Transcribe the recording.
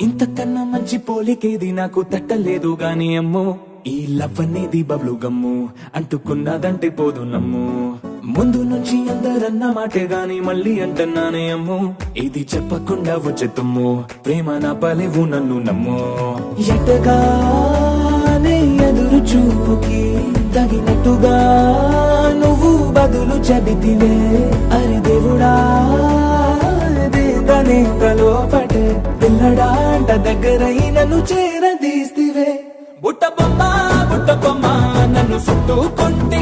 ఇంతకన్నా మంచి పోలికేది నాకు తట్టలేదు గాని అమ్మో ఈ లవ్ అనేది బబ్లు గమ్ము అంటుకున్నదంటే పోదు నమ్ము. ముందు నుంచి అందరన్న మాటే గాని మళ్ళీ అంటున్నానే అమ్ము ఇది చెప్పకుండా వచ్చే తుమ్ము ప్రేమ నా పలేవు నన్ను నమ్ము. ఎటగానే ఎదురు చూపుకి తగినట్టుగా కథలు చెబితివే అరి దేవుడా దీంతనే లోపటే పిల్లడాంట దగ్గరై నన్ను చేరదీస్తివే. బుట్ట బొమ్మ బుట్ట బొమ్మ నన్ను చుట్టుకుంటివే